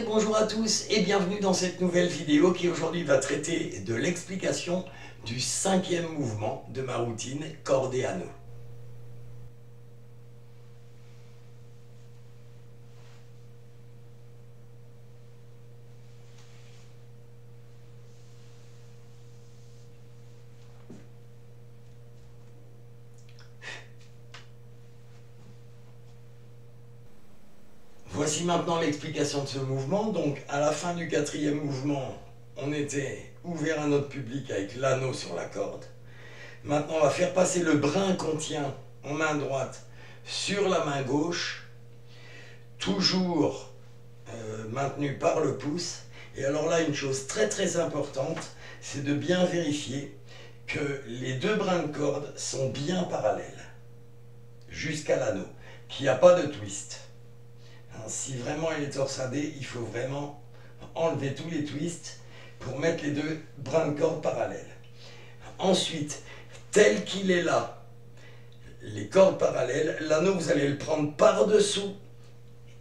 bonjour à tous et bienvenue dans cette nouvelle vidéo qui aujourd'hui va traiter de l'explication du cinquième mouvement de ma routine corde Voici maintenant l'explication de ce mouvement. Donc à la fin du quatrième mouvement, on était ouvert à notre public avec l'anneau sur la corde. Maintenant, on va faire passer le brin qu'on tient en main droite sur la main gauche, toujours euh, maintenu par le pouce. Et alors là, une chose très très importante, c'est de bien vérifier que les deux brins de corde sont bien parallèles jusqu'à l'anneau, qu'il n'y a pas de twist. Si vraiment il est torsadé, il faut vraiment enlever tous les twists pour mettre les deux brins de corde parallèles. Ensuite, tel qu'il est là, les cordes parallèles, l'anneau, vous allez le prendre par-dessous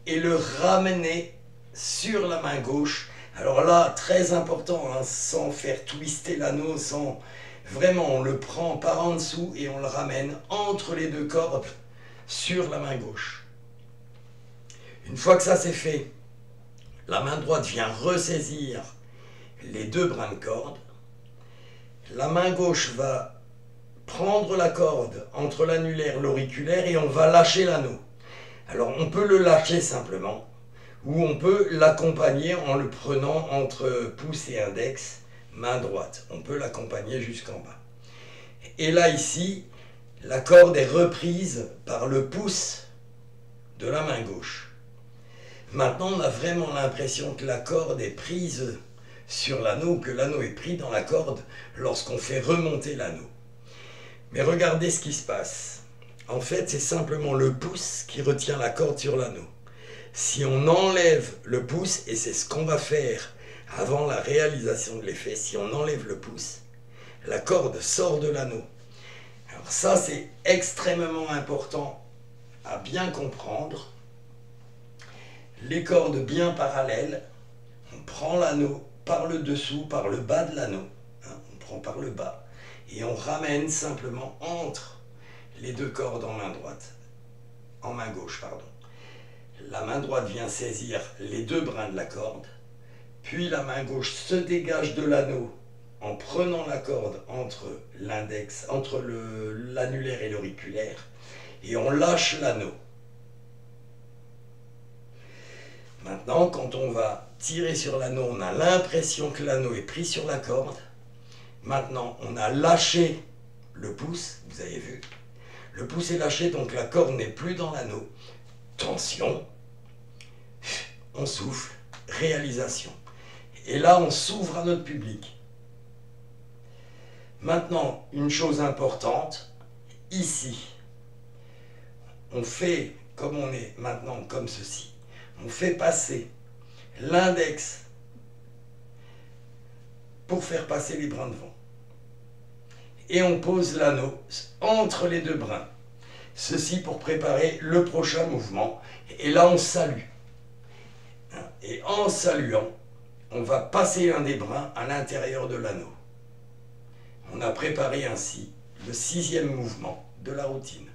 et le ramener sur la main gauche. Alors là, très important, hein, sans faire twister l'anneau, sans... Vraiment, on le prend par en dessous et on le ramène entre les deux cordes sur la main gauche. Une fois que ça c'est fait, la main droite vient ressaisir les deux brins de corde. La main gauche va prendre la corde entre l'annulaire et l'auriculaire et on va lâcher l'anneau. Alors on peut le lâcher simplement ou on peut l'accompagner en le prenant entre pouce et index, main droite. On peut l'accompagner jusqu'en bas. Et là ici, la corde est reprise par le pouce de la main gauche. Maintenant, on a vraiment l'impression que la corde est prise sur l'anneau, que l'anneau est pris dans la corde lorsqu'on fait remonter l'anneau. Mais regardez ce qui se passe. En fait, c'est simplement le pouce qui retient la corde sur l'anneau. Si on enlève le pouce, et c'est ce qu'on va faire avant la réalisation de l'effet, si on enlève le pouce, la corde sort de l'anneau. Alors ça, c'est extrêmement important à bien comprendre les cordes bien parallèles, on prend l'anneau par le dessous, par le bas de l'anneau, hein, on prend par le bas, et on ramène simplement entre les deux cordes en main droite, en main gauche, pardon. La main droite vient saisir les deux brins de la corde, puis la main gauche se dégage de l'anneau en prenant la corde entre l'index, entre l'annulaire et l'auriculaire, et on lâche l'anneau. Maintenant, quand on va tirer sur l'anneau, on a l'impression que l'anneau est pris sur la corde. Maintenant, on a lâché le pouce, vous avez vu. Le pouce est lâché, donc la corde n'est plus dans l'anneau. Tension, on souffle, réalisation. Et là, on s'ouvre à notre public. Maintenant, une chose importante, ici, on fait comme on est maintenant, comme ceci on fait passer l'index pour faire passer les brins de vent. Et on pose l'anneau entre les deux brins. Ceci pour préparer le prochain mouvement. Et là, on salue. Et en saluant, on va passer un des brins à l'intérieur de l'anneau. On a préparé ainsi le sixième mouvement de la routine.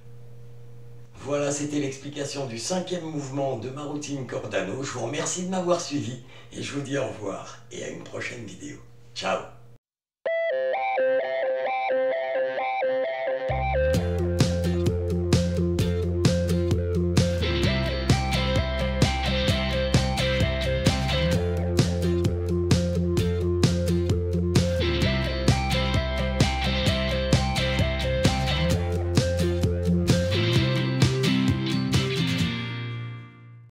Voilà, c'était l'explication du cinquième mouvement de ma routine Cordano. Je vous remercie de m'avoir suivi et je vous dis au revoir et à une prochaine vidéo. Ciao